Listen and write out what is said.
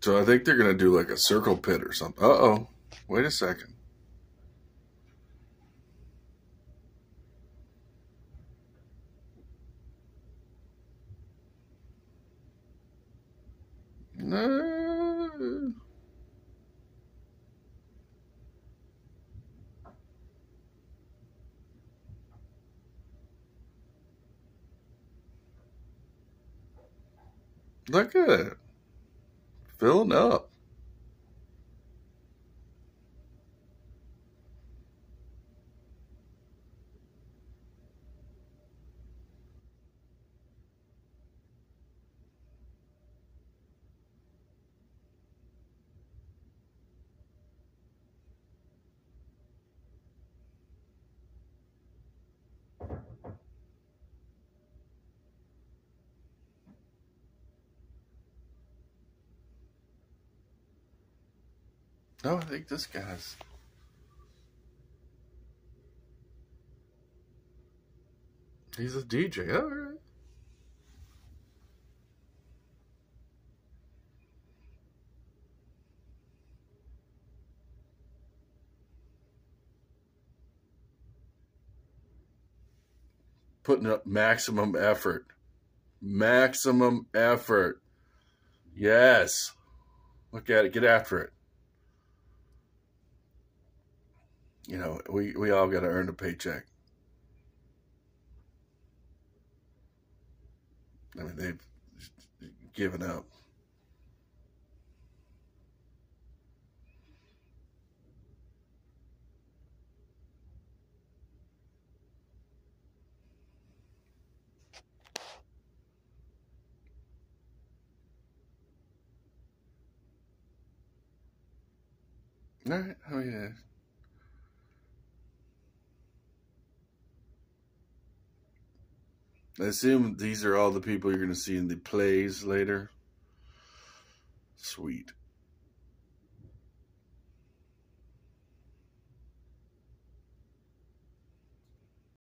So I think they're going to do like a circle pit or something. Uh-oh. Wait a second. No. Look at it. Filling up. No, I think this guy's. He's a DJ. All right. Putting up maximum effort. Maximum effort. Yes. Look at it. Get after it. You know, we, we all got to earn a paycheck. I mean, they've given up. All right. Oh, yeah. I assume these are all the people you're going to see in the plays later. Sweet.